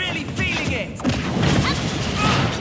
really feeling it!